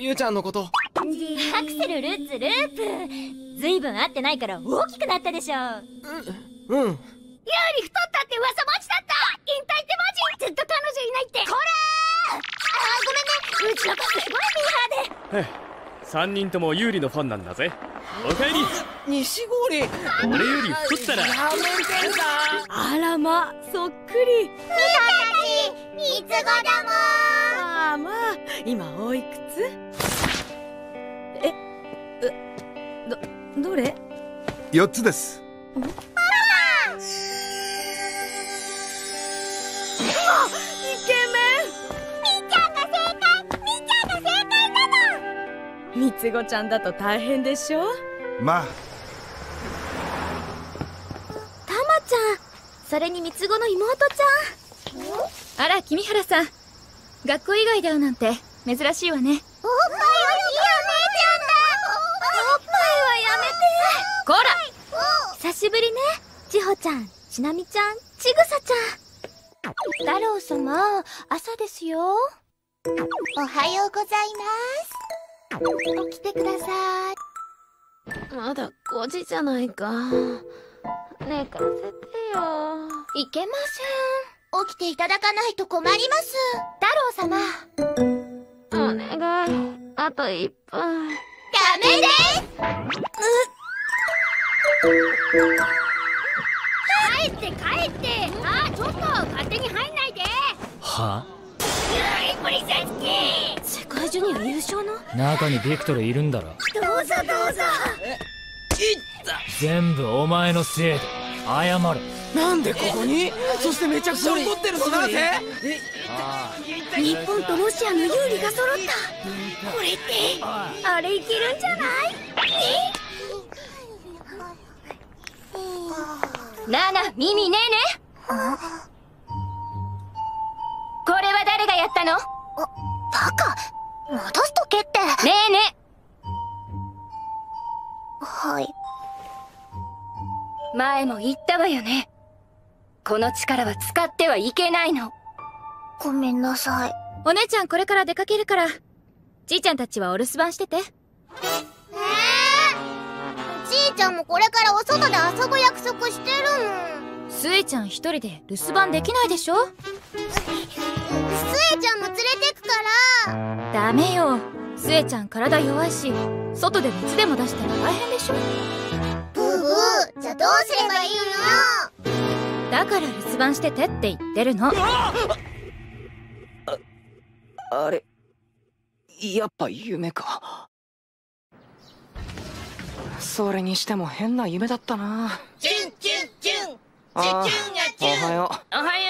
ゆうちゃんのこと。アクセルルッツループ。ずいぶん会ってないから大きくなったでしょう。ん。ユーリ太ったって噂マジだった。引退ってマジずっと彼女いないって。これあーごめんね。うちの子すごいミーハーで。へえ3人とも有利のファンなんだぜ。おかえり西郡。俺より太ったら。ラーメン店あらまそっくり。三つ子だもああまあ今おいくつ？えうどどれ？4つです。イケメン。みーちゃんが正解みーちゃんが正解なのみつごちゃんだ。と大変でしょまあ。たまちゃん。それに三つ子の妹ちゃん。あら君原さん学校以外で会うなんて。珍しいわね。おっぱいはいいお姉ちゃんだおっぱいはやめて。こら。久しぶりね。千穂ちゃんちなみちゃんちぐさちゃん。太郎様朝ですよ。おはようございます。起きてください。まだ5時じゃないか。寝かせてよ。いけま起きていただかないと困ります。太郎様。お願い。あと1分。ダメです。帰っ。て帰って。あーちょっと勝手に入んないで。はゆりプリンセスキ世界ジュニア優勝の？中にビクトルいるんだろ。どうぞどうぞ。全部お前のせいで謝れなんでここに？そしてめちゃくちゃ怒ってるのなぜ日本とロシアの有利が揃った。これってあれいけるんじゃない？なあなあミミねえね？これは誰がやったの？バカ。戻しとけって。ねえねはい前も言ったわよね。この力は使ってはいけないの。ごめんなさい。お姉ちゃんこれから出かけるから。じいちゃんたちはお留守番してて。えー、じいちゃんもこれからお外で遊ぶ約束してるもん？スエちゃん一人で留守番できないでしょ？スエちゃんも連れてくから。ダメよ。スエちゃん体弱いし外で熱でも出したら大変でしょ？じゃあどうすればいいのだから留守番しててって言ってるの。あれやっぱ夢か。それにしても変な夢だったな。チュンチュンチュン。あーチュンがチュン。おはよおはよ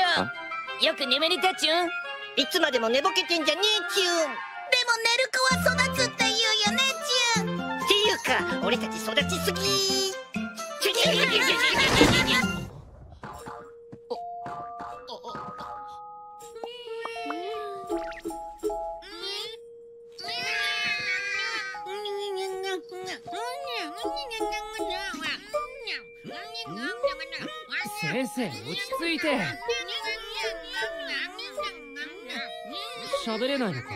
う。よく眠れたチュンいつまでも寝ぼけてんじゃねえチュン。でも寝る子は育つって言うよねチュン。っていうか俺たち育ちすぎ先生落ち着いて。喋れないのか？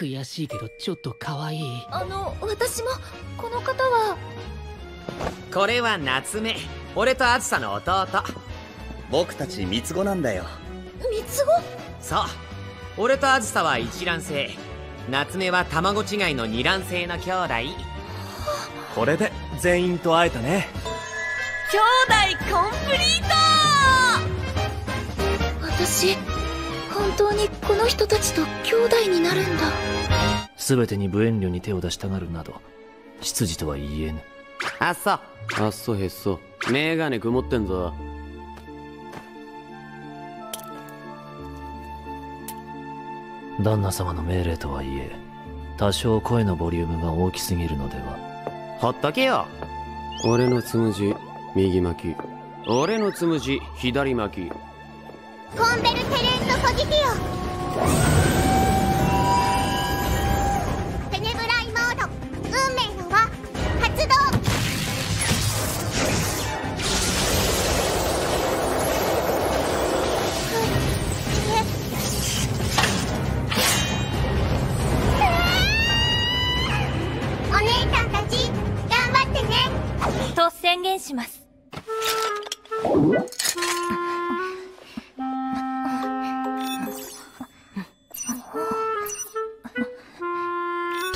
悔しいけどちょっと可愛い。あの私もこの方は。これは夏目。俺とあずさの弟。僕たち三つ子なんだよ。三つ子？そう。俺とあずさは一卵性。夏目は卵違いの二卵性の兄弟。これで全員と会えたね。兄弟コンプリート！私本当にこの人たちと兄弟になるんだ。全てに無遠慮に手を出したがるなど執事とは言えぬ。あっそ。あっそへっそ。メガネ曇ってんぞ。旦那様の命令とはいえ多少声のボリュームが大きすぎるのでは。ほっとけよ。俺のつむじ右巻き。俺のつむじ左巻きコンベルテレントポジティオテネブライモード。運命の輪発動。お姉ちゃんたち頑張ってね。と宣言します。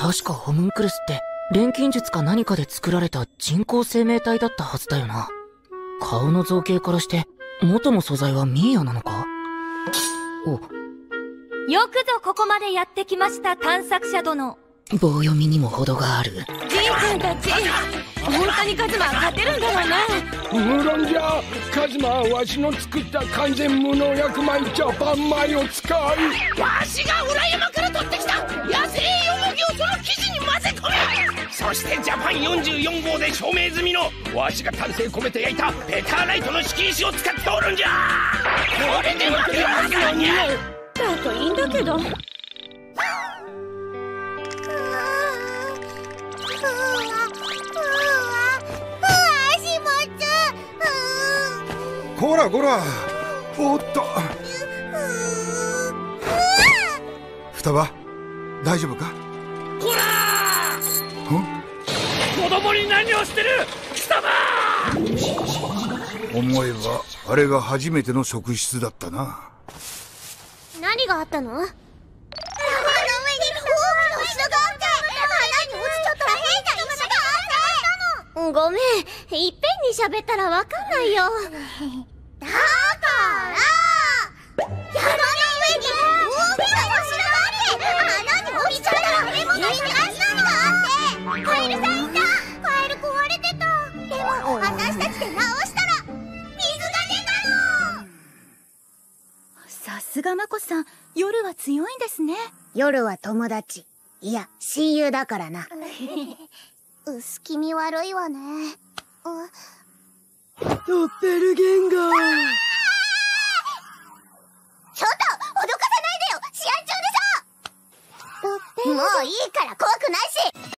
確かホムンクルスって錬金術か何かで作られた人工生命体だったはずだよな。顔の造形からして元の素材はミーアなのか？お。よくぞここまでやってきました探索者殿。棒読みにも程がある。じいちゃんたち本当にカズマは勝てるんだろうな。無論じゃカズマはわしの作った完全無農薬米ジャパン米を使い。わしが裏山から取ってきた。野生ヨモギをその生地に混ぜ込め。そしてジャパン44号で証明済みのわしが丹精込めて焼いたペターライトの敷石を使っておるんじゃ。これで負けだといいんだけどこらこらおっと。双葉大丈夫か？こら子供に何をしてる？貴様！思えばあれが初めての職質だったな。何があったの？山の上に大きな石があって穴に落ちちゃったら変な石があってごめん。いっぺんに喋ったらわかんないよだから山の上に大きな石があって穴に落ちちゃったら変な石があってカエルさんいたカエル壊れてたでも私たちで直したら水が出たのさすがマコさん夜は強いんですね。夜は友達。いや親友だからな。薄気味悪いわねドッペルゲンガー。ちょっと脅かさないでよ試合中でしょ。もういいから怖くないし。